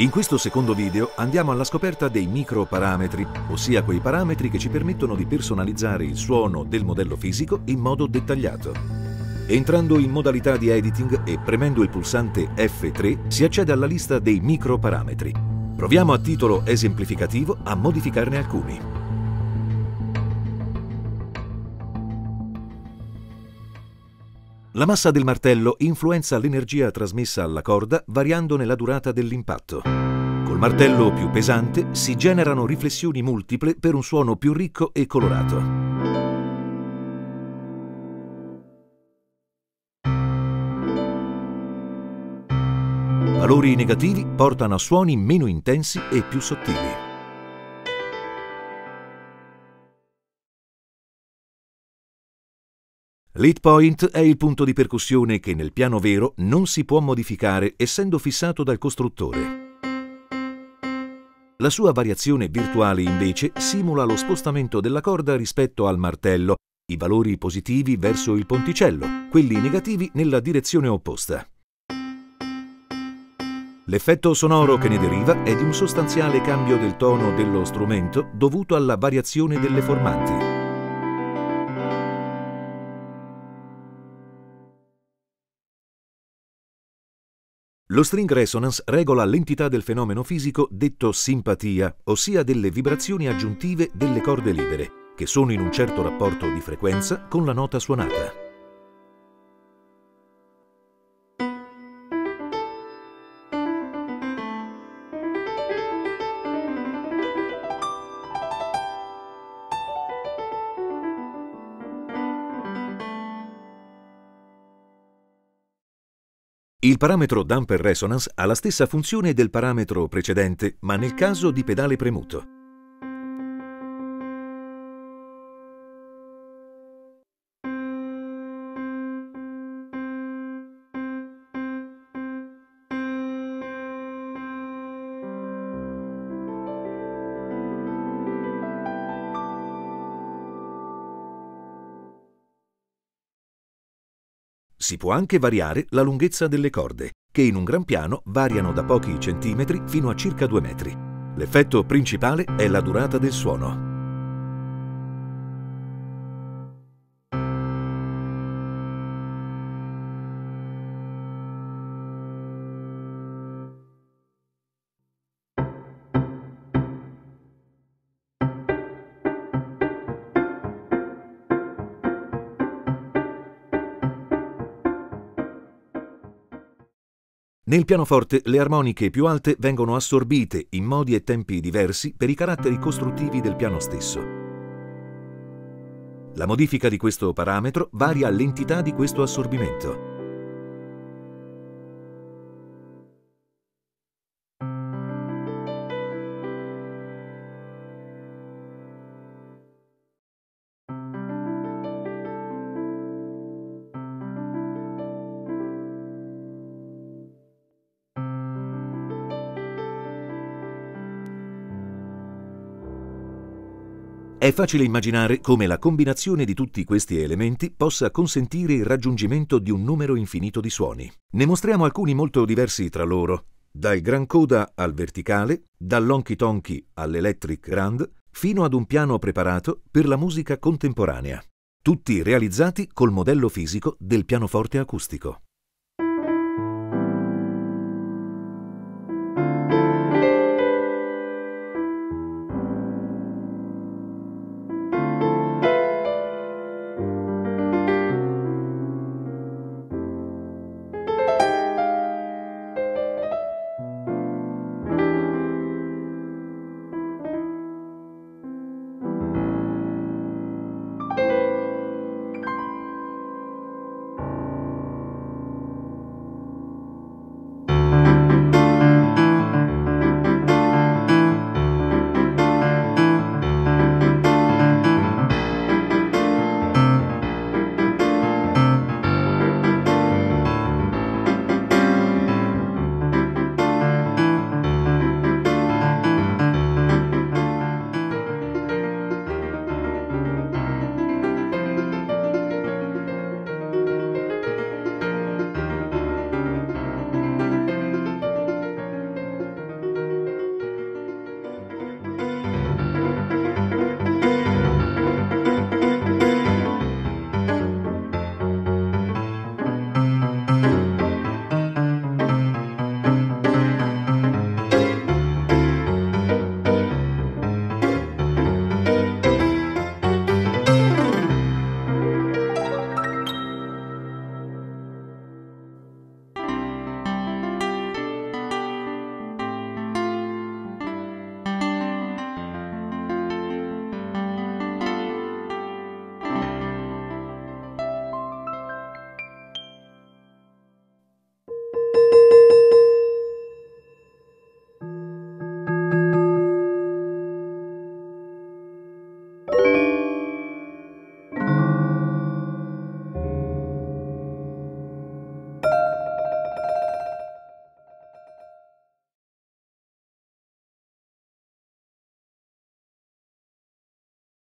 In questo secondo video andiamo alla scoperta dei microparametri, ossia quei parametri che ci permettono di personalizzare il suono del modello fisico in modo dettagliato. Entrando in modalità di editing e premendo il pulsante F3 si accede alla lista dei microparametri. Proviamo a titolo esemplificativo a modificarne alcuni. La massa del martello influenza l'energia trasmessa alla corda variandone la durata dell'impatto. Col martello più pesante si generano riflessioni multiple per un suono più ricco e colorato. Valori negativi portano a suoni meno intensi e più sottili. Lead point è il punto di percussione che nel piano vero non si può modificare essendo fissato dal costruttore. La sua variazione virtuale invece simula lo spostamento della corda rispetto al martello, i valori positivi verso il ponticello, quelli negativi nella direzione opposta. L'effetto sonoro che ne deriva è di un sostanziale cambio del tono dello strumento dovuto alla variazione delle formanti. Lo string resonance regola l'entità del fenomeno fisico detto simpatia, ossia delle vibrazioni aggiuntive delle corde libere, che sono in un certo rapporto di frequenza con la nota suonata. Il parametro Damper Resonance ha la stessa funzione del parametro precedente, ma nel caso di pedale premuto. Si può anche variare la lunghezza delle corde, che in un gran piano variano da pochi centimetri fino a circa due metri. L'effetto principale è la durata del suono. Nel pianoforte le armoniche più alte vengono assorbite in modi e tempi diversi per i caratteri costruttivi del piano stesso. La modifica di questo parametro varia l'entità di questo assorbimento. È facile immaginare come la combinazione di tutti questi elementi possa consentire il raggiungimento di un numero infinito di suoni. Ne mostriamo alcuni molto diversi tra loro, dal gran coda al verticale, dall'honky tonky all'electric grand, fino ad un piano preparato per la musica contemporanea. Tutti realizzati col modello fisico del pianoforte acustico.